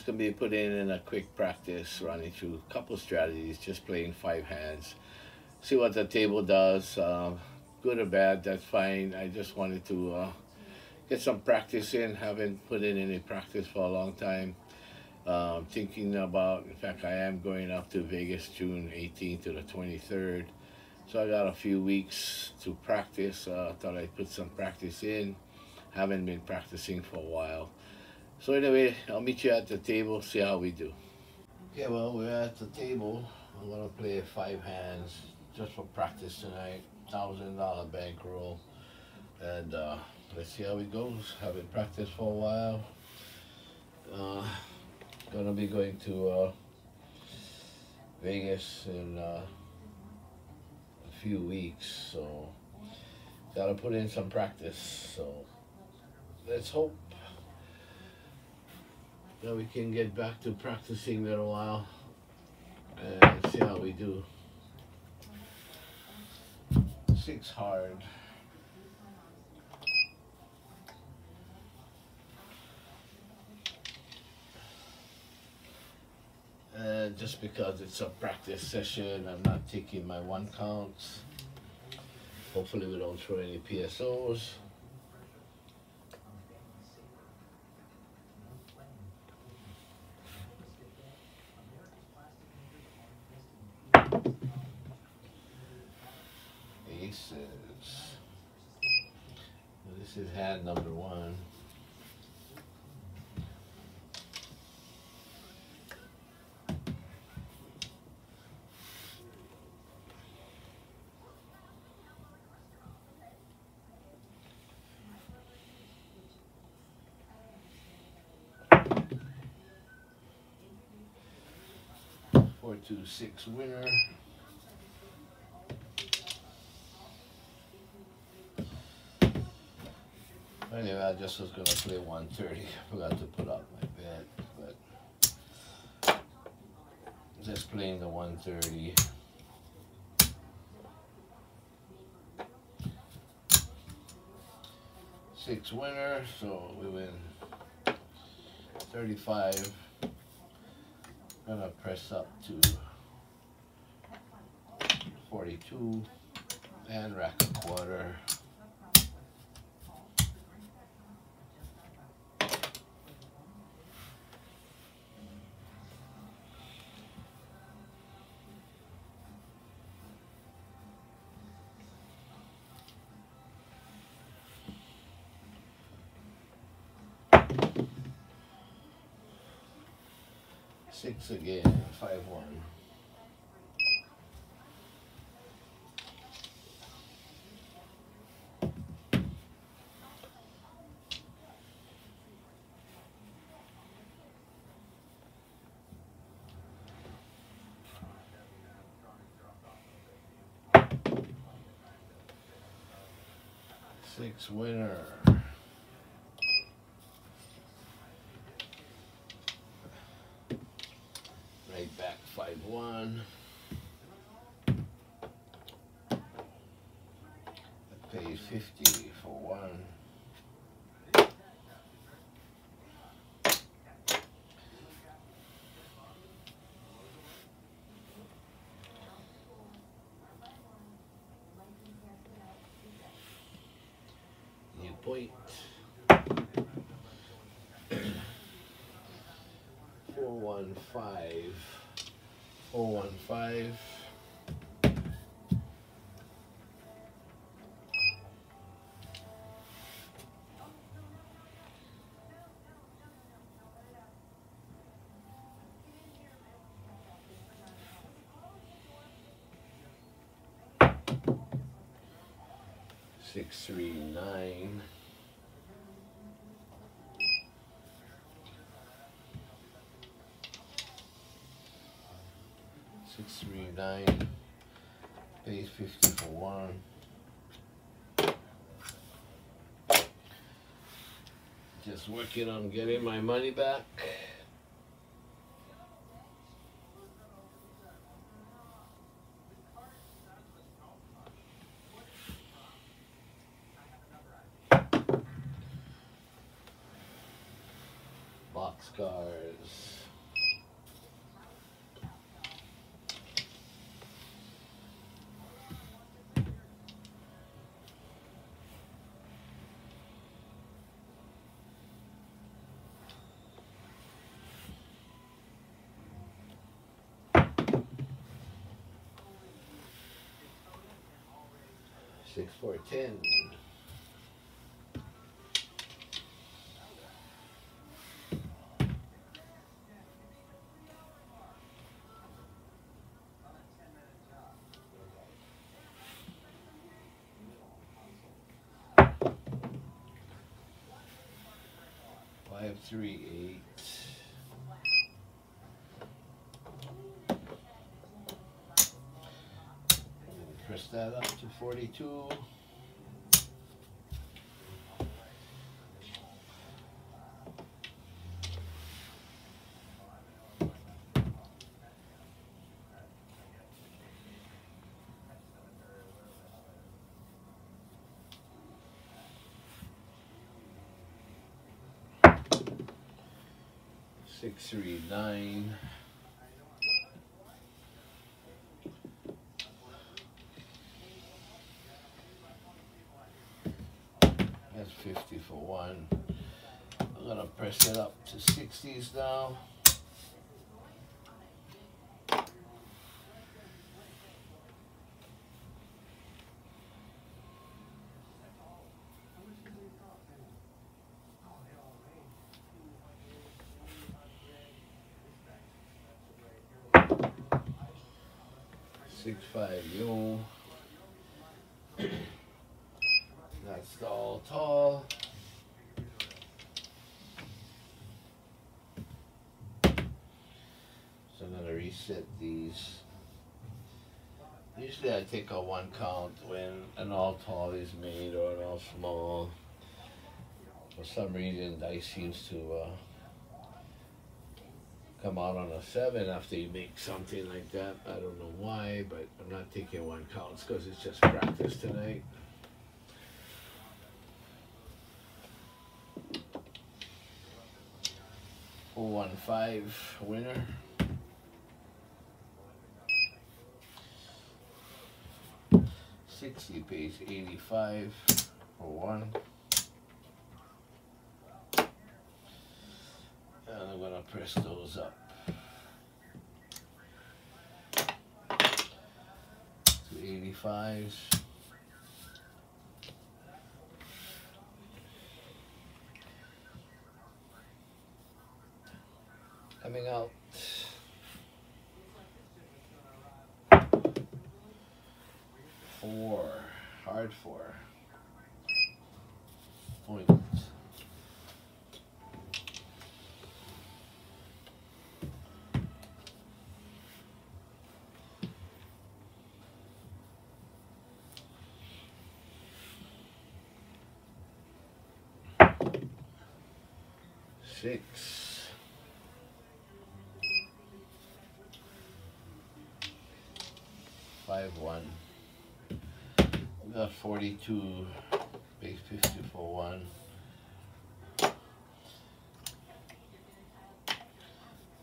Just gonna be putting in a quick practice, running through a couple strategies, just playing five hands. See what the table does. Uh, good or bad, that's fine. I just wanted to uh, get some practice in. Haven't put in any practice for a long time. Um, thinking about, in fact, I am going up to Vegas June 18th to the 23rd. So I got a few weeks to practice. Uh, thought I'd put some practice in. Haven't been practicing for a while. So anyway, I'll meet you at the table, see how we do. Okay, well, we're at the table. I'm gonna play five hands just for practice tonight. Thousand dollar bankroll. And uh, let's see how it goes. Haven't practiced for a while. Uh, gonna be going to uh, Vegas in uh, a few weeks, so gotta put in some practice. So let's hope that we can get back to practicing in a while and see how we do. Six hard. And just because it's a practice session, I'm not taking my one counts. Hopefully we don't throw any PSOs. Aces. This is hand number one. Four two six winner. Anyway, I just was gonna play 130. I Forgot to put up my bet, but just playing the 130. Six winner, so we win 35. Gonna press up to 42 and rack a quarter. Six again, five one. Six winner. Right back five one. I paid fifty for one. New point. Four one five. Four one five. Six three nine. Six three nine. Pays fifty for one. Just working on getting my money back. Box Boxcars. Six, four, ten. Five, three, eight. That up to forty-two. Six, three, nine. That's fifty for one. I'm gonna press it up to sixties now. Six five yo. That's all tall. So Reset these. Usually I take a one count when an all tall is made or an all small. For some reason dice seems to uh, come out on a seven after you make something like that. I don't know why, but I'm not taking one counts because it's just practice tonight. Four one five winner. Sixty pays eighty five for one. And I'm gonna press those up. To eighty fives. Coming out. Four. Hard four. Point. Six. Five one. We forty-two, base fifty for one.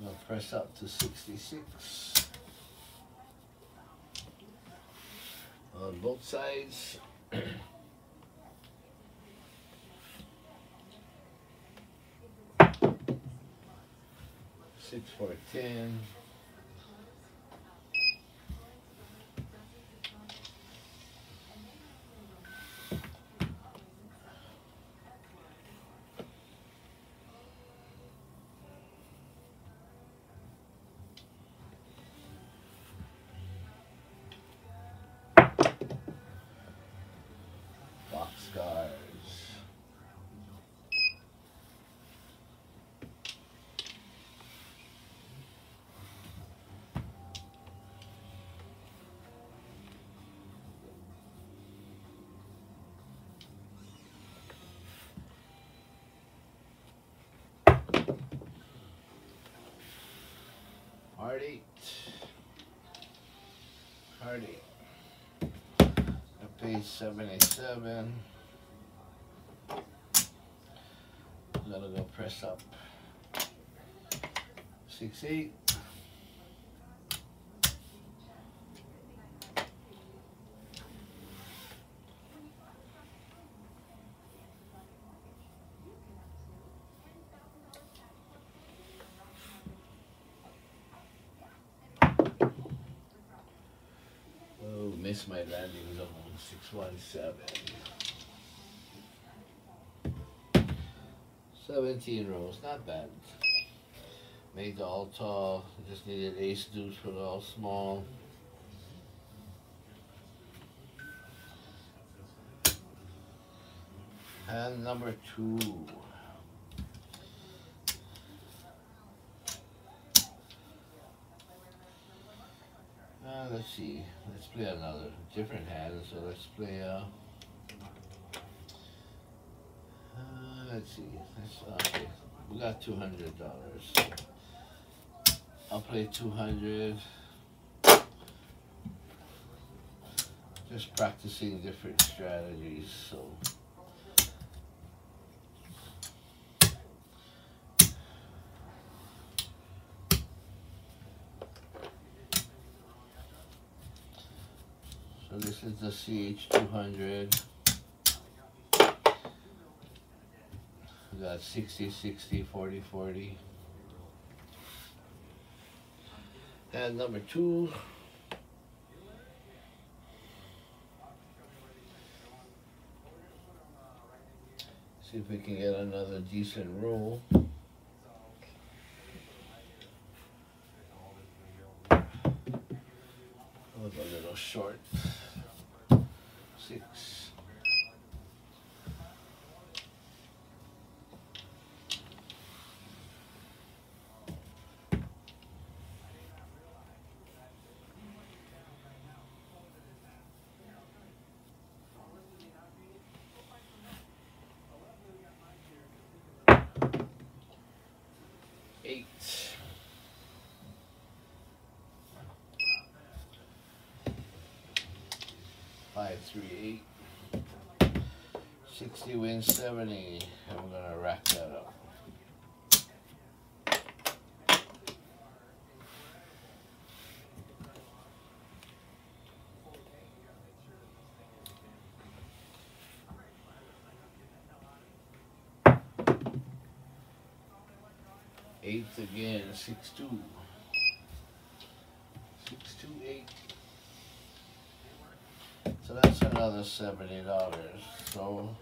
We'll press up to sixty-six. On both sides. Six for ten. Hard eight. Hard eight. Paid seventy-seven. I'm gonna go press up. Six eight. Missed my landing zone. Six one seven. 17 rolls, not bad. Made the all tall, just needed ace deuce for the all small. And number two. Uh, let's see, let's play another different hand, so let's play uh, uh let's see, let's, okay, we got two hundred dollars. I'll play two hundred. Just practicing different strategies, so. So this is the CH200. We got 60, 60, 40, 40. And number two. See if we can get another decent roll. was a little short. Six. Eight. Five, three, eight. Sixty wins seventy. I'm gonna rack that up. Eighth again, six two. Six two eight. So that's another seventy dollars. So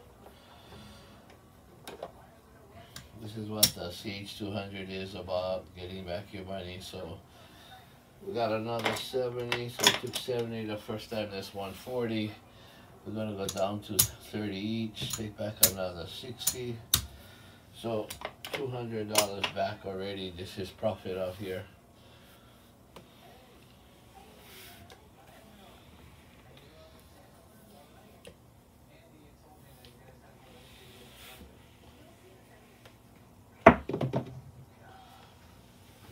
this is what the CH two hundred is about, getting back your money. So we got another seventy. So we took seventy the first time. That's one forty. We're gonna go down to thirty each. Take back another sixty. So two hundred dollars back already. This is profit out here.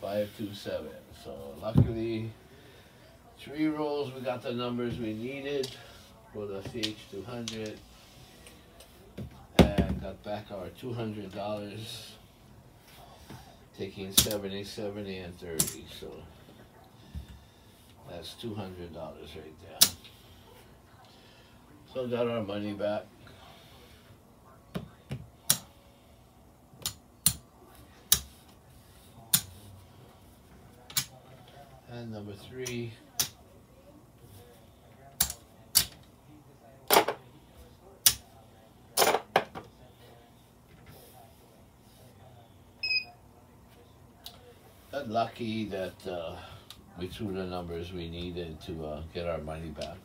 Five two seven. So luckily, three rolls. We got the numbers we needed for the CH two hundred and got back our two hundred dollars taking 70 70 and 30 so that's two hundred dollars right there. So got our money back. And number three got lucky that uh, we threw the numbers we needed to uh, get our money back.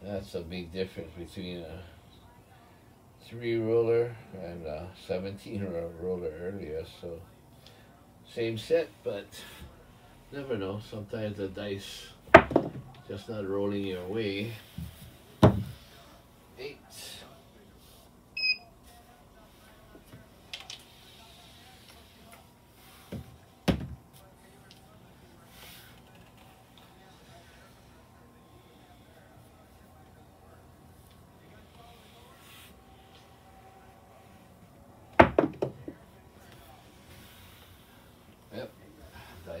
That's a big difference between a three roller and a 17 roller earlier. So same set, but never know. Sometimes the dice just not rolling your way. Eight.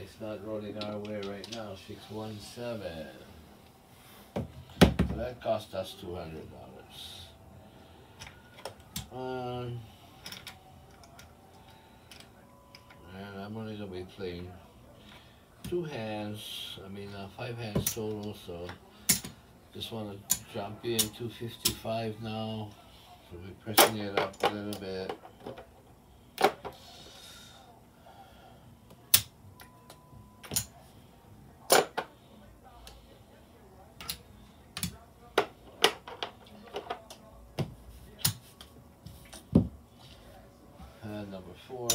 It's not rolling our way right now. Six one seven. So that cost us two hundred dollars. Um, and I'm only gonna be playing two hands. I mean, uh, five hands total. So just want to jump in 255 now. So we're pressing it up a little bit. And number four.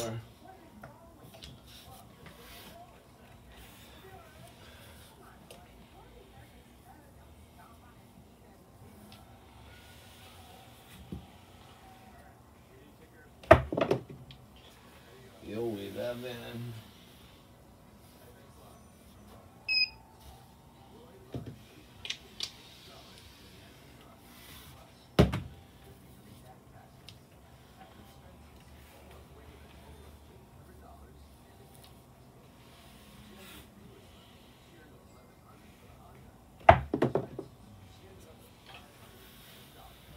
11.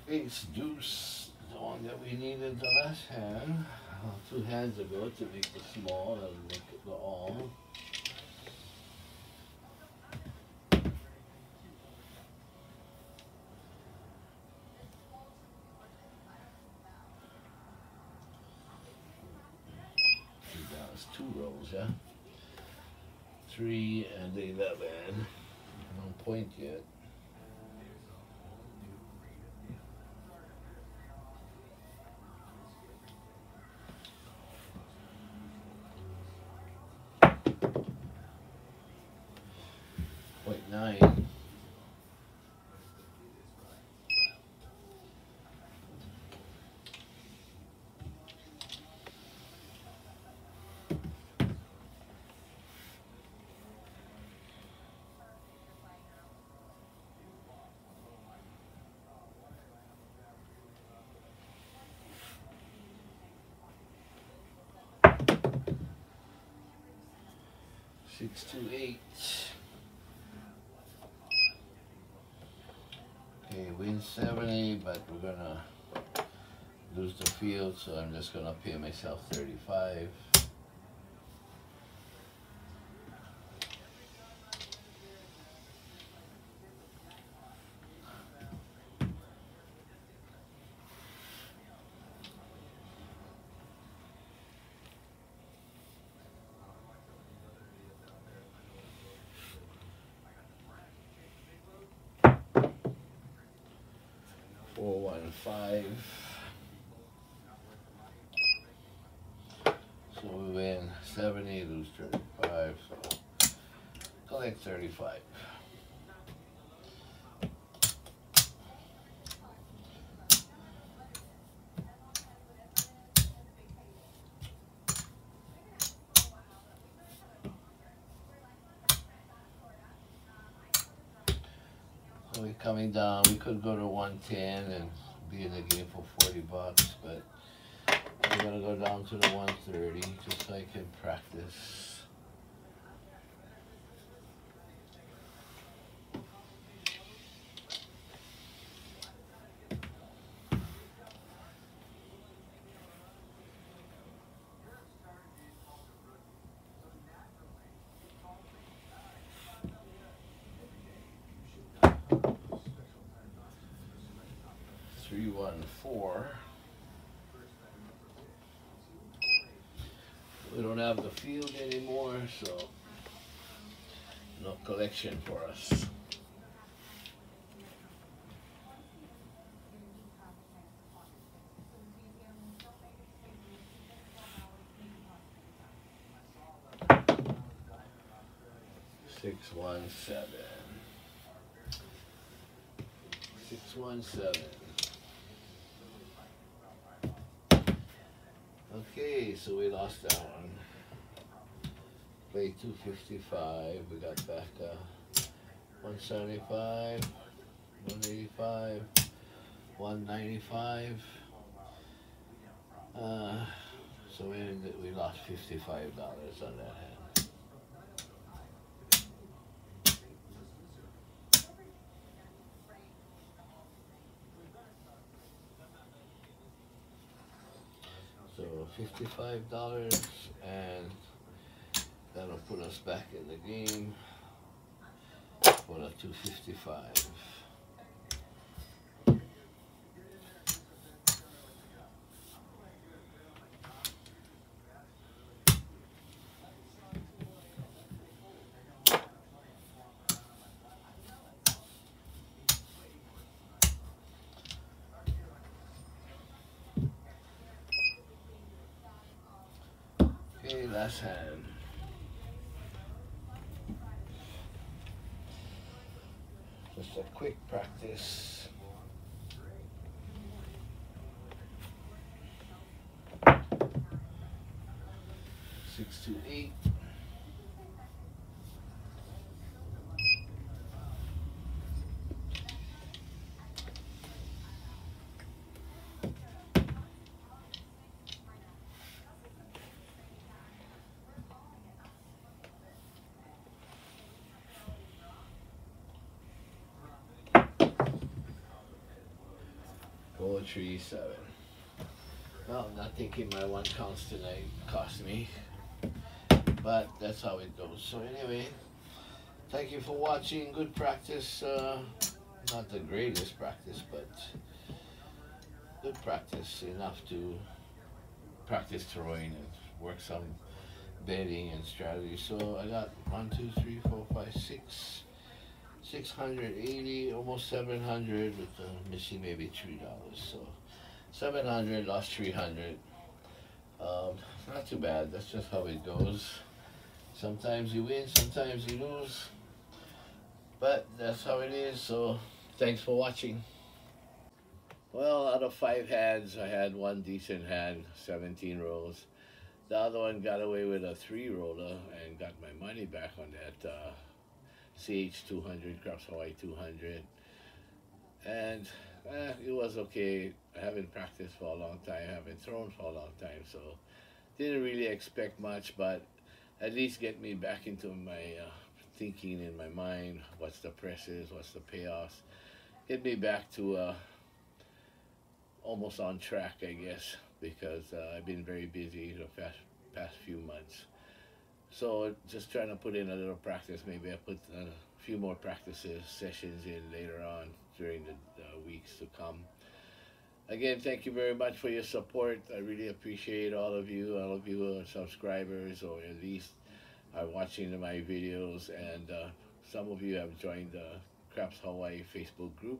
Ace deuce, the one that we needed the last hand, two hands ago to make the small and make the all. That was two rolls, yeah? Three and eleven. No point yet. Point nine. Six two eight. Okay, win 70, but we're gonna lose the field, so I'm just gonna pay myself 35. Four one five. So we win seventy, lose thirty-five. So collect thirty-five. We're coming down. We could go to 110 and in the game for 40 bucks, but I'm gonna go down to the 130 just so I can practice. Three one four. We don't have the field anymore, so no collection for us. Six one seven. Six one seven. So we lost that one. Played 255. We got back uh, 175, 185, 195. Uh, so we, ended, we lost $55 on that hand. Fifty-five dollars, and that'll put us back in the game for the two fifty-five. Last hand. Just a quick practice. Six to eight. Poetry seven. Well, I'm not thinking my one counts tonight cost me, but that's how it goes. So anyway, thank you for watching. Good practice. Uh, not the greatest practice, but good practice enough to practice throwing and work some betting and strategy. So I got one, two, three, four, five, six. 680 almost 700 with uh, missing maybe three dollars so 700 lost 300 um, not too bad that's just how it goes. Sometimes you win sometimes you lose but that's how it is so thanks for watching. Well out of five hands I had one decent hand 17 rolls. The other one got away with a three roller and got my money back on that uh, CH200, Craps Hawaii 200. And eh, it was okay. I haven't practiced for a long time, I haven't thrown for a long time, so didn't really expect much, but at least get me back into my uh, thinking in my mind, what's the presses, what's the payoffs, get me back to uh, almost on track, I guess, because uh, I've been very busy the past, past few months. So just trying to put in a little practice. Maybe I put a few more practices sessions in later on during the uh, weeks to come. Again, thank you very much for your support. I really appreciate all of you, all of you are subscribers or at least are watching my videos. And uh, some of you have joined the Craps Hawaii Facebook group.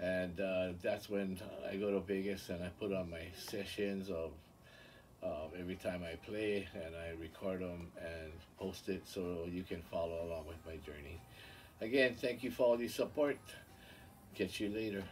And uh, that's when I go to Vegas and I put on my sessions of um, every time I play and I record them and post it so you can follow along with my journey. Again, thank you for all your support. Catch you later.